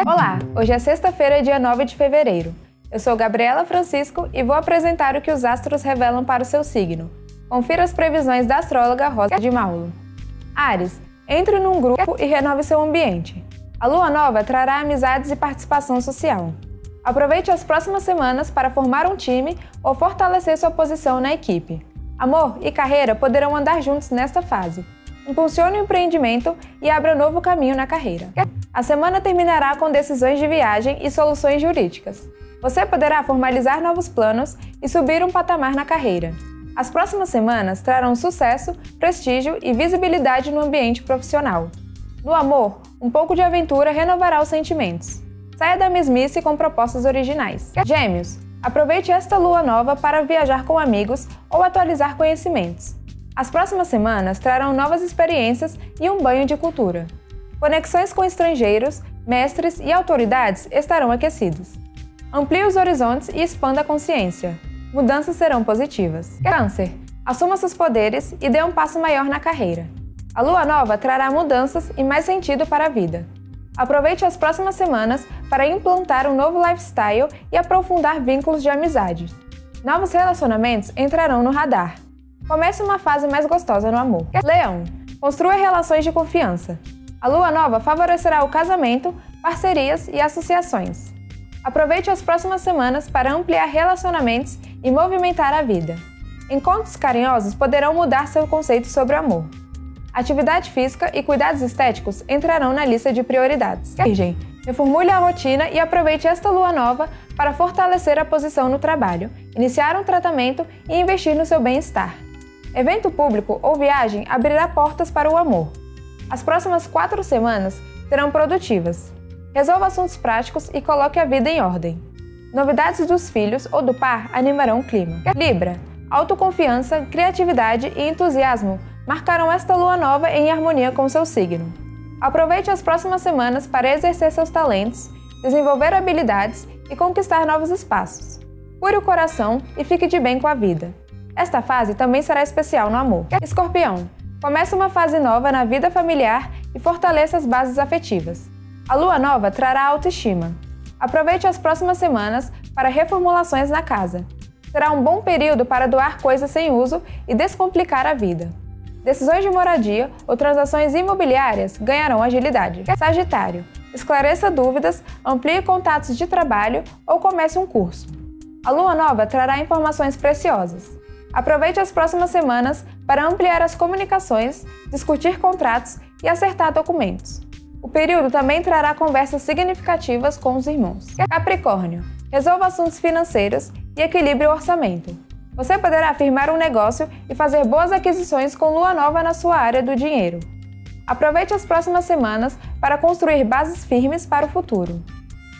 Olá, hoje é sexta-feira, dia 9 de fevereiro. Eu sou Gabriela Francisco e vou apresentar o que os astros revelam para o seu signo. Confira as previsões da astróloga Rosa de Maulo. Ares, entre num grupo e renove seu ambiente. A lua nova trará amizades e participação social. Aproveite as próximas semanas para formar um time ou fortalecer sua posição na equipe. Amor e carreira poderão andar juntos nesta fase. Impulsione o empreendimento e abra novo caminho na carreira. A semana terminará com decisões de viagem e soluções jurídicas. Você poderá formalizar novos planos e subir um patamar na carreira. As próximas semanas trarão sucesso, prestígio e visibilidade no ambiente profissional. No amor, um pouco de aventura renovará os sentimentos. Saia da mesmice com propostas originais. Gêmeos, aproveite esta lua nova para viajar com amigos ou atualizar conhecimentos. As próximas semanas trarão novas experiências e um banho de cultura. Conexões com estrangeiros, mestres e autoridades estarão aquecidos. Amplie os horizontes e expanda a consciência. Mudanças serão positivas. Câncer. Assuma seus poderes e dê um passo maior na carreira. A lua nova trará mudanças e mais sentido para a vida. Aproveite as próximas semanas para implantar um novo lifestyle e aprofundar vínculos de amizade. Novos relacionamentos entrarão no radar. Comece uma fase mais gostosa no amor. Leão. Construa relações de confiança. A lua nova favorecerá o casamento, parcerias e associações. Aproveite as próximas semanas para ampliar relacionamentos e movimentar a vida. Encontros carinhosos poderão mudar seu conceito sobre amor. Atividade física e cuidados estéticos entrarão na lista de prioridades. Virgem, reformule a rotina e aproveite esta lua nova para fortalecer a posição no trabalho, iniciar um tratamento e investir no seu bem-estar. Evento público ou viagem abrirá portas para o amor. As próximas quatro semanas serão produtivas. Resolva assuntos práticos e coloque a vida em ordem. Novidades dos filhos ou do par animarão o clima. Libra, autoconfiança, criatividade e entusiasmo marcarão esta lua nova em harmonia com seu signo. Aproveite as próximas semanas para exercer seus talentos, desenvolver habilidades e conquistar novos espaços. Cure o coração e fique de bem com a vida. Esta fase também será especial no amor. Escorpião, Comece uma fase nova na vida familiar e fortaleça as bases afetivas. A lua nova trará autoestima. Aproveite as próximas semanas para reformulações na casa. Será um bom período para doar coisas sem uso e descomplicar a vida. Decisões de moradia ou transações imobiliárias ganharão agilidade. Sagitário. Esclareça dúvidas, amplie contatos de trabalho ou comece um curso. A lua nova trará informações preciosas. Aproveite as próximas semanas para ampliar as comunicações, discutir contratos e acertar documentos. O período também trará conversas significativas com os irmãos. Capricórnio. Resolva assuntos financeiros e equilibre o orçamento. Você poderá firmar um negócio e fazer boas aquisições com lua nova na sua área do dinheiro. Aproveite as próximas semanas para construir bases firmes para o futuro.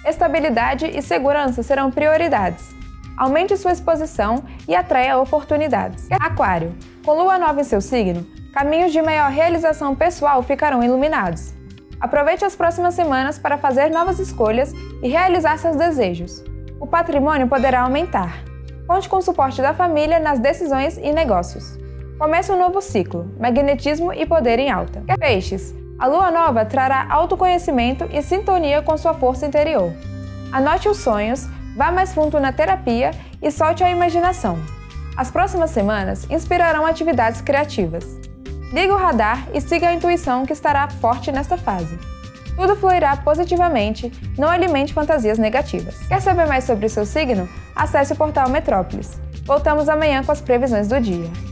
Estabilidade e segurança serão prioridades aumente sua exposição e atraia oportunidades. Aquário, com lua nova em seu signo, caminhos de maior realização pessoal ficarão iluminados. Aproveite as próximas semanas para fazer novas escolhas e realizar seus desejos. O patrimônio poderá aumentar. Conte com o suporte da família nas decisões e negócios. Comece um novo ciclo, magnetismo e poder em alta. Peixes, a lua nova trará autoconhecimento e sintonia com sua força interior. Anote os sonhos, Vá mais fundo na terapia e solte a imaginação. As próximas semanas inspirarão atividades criativas. Ligue o radar e siga a intuição que estará forte nesta fase. Tudo fluirá positivamente, não alimente fantasias negativas. Quer saber mais sobre o seu signo? Acesse o portal Metrópolis. Voltamos amanhã com as previsões do dia.